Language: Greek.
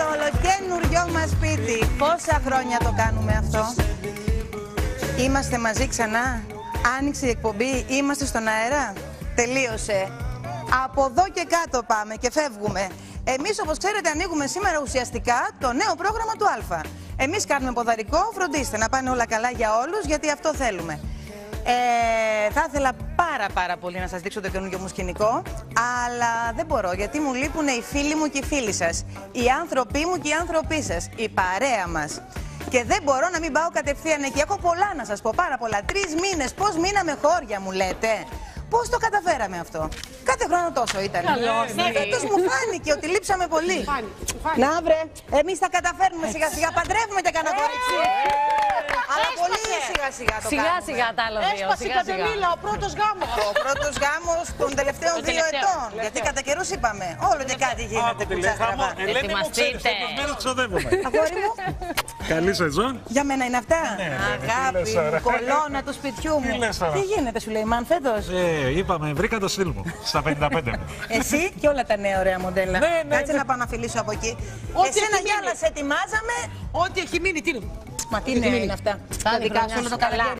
το ολοκένουριό μας σπίτι. Πόσα χρόνια το κάνουμε αυτό; Είμαστε μαζί ξανά; Άνοιξε η εκπομπή. Είμαστε στον αέρα; Τελείωσε. Από εδώ και κάτω πάμε και φεύγουμε. Εμείς όπως ξέρετε ανοίγουμε σήμερα ουσιαστικά το νέο πρόγραμμα του Α. Εμείς κάνουμε ποδαρικό, φροντίστε να πάνε όλα καλά για όλους γιατί αυτό θέλουμε. Ε, θα ήθελα πάρα πάρα πολύ να σας δείξω το καινούργιο μου σκηνικό αλλά δεν μπορώ γιατί μου λείπουν οι φίλοι μου και οι φίλοι σας οι άνθρωποι μου και οι άνθρωποι σας η παρέα μας και δεν μπορώ να μην πάω κατευθείαν εκεί. Έχω πολλά να σας πω, πάρα πολλά. Τρεις μήνες, πώς μείναμε χώρια, μου λέτε. Πώς το καταφέραμε αυτό; Κάθε χρόνο τόσο ήταν. Φέτος μου φάνηκε ότι λείψαμε πολύ. Να βρε, εμείς τα καταφέρνουμε σιγά σιγά. Παντρεύουμε και κανένα κορίτσι. Αλλά πολύ σιγά σιγά το Σιγά κάνουμε. σιγά τα άλλα δύο. Έσπασε η Σιγά σιγά. κατεμίλα, ο πρώτος γάμος. Ο πρώτος γάμος των τελευταίων Το δύο τελευταίο. ετών. Γιατί κατά καιρούς είπαμε, όλο και κάτι γίνεται. κουτσά στραβά. Ελένη μου ξέρεις, Ετοιμαστείτε. πόσες μέρες ξοδεύουμε. Αγόρι μου, Καλή σεζόν. για μένα είναι αυτά. ναι, ναι, τι Αγάπη λες μου, τώρα. κολόνα του σπιτιού μου. Τι λες τώρα. Τι γίνεται, σου λέει, Μαν φέτος; Ε, είπαμε, βρήκα το στυλ μου στα 55 μου. Εσύ και όλα τα νέα ωραία μοντέλα. Ναι, ναι, Κάτσε ναι. να πάω να φιλήσω από εκεί. Ό,τι Εσένα έχει για μείνει. να σε ετοιμάζαμε. Ό,τι έχει μείνει, τι είναι. Μα τι νέα είναι αυτά. Τα δικά σου όλο το καλοκαίρι.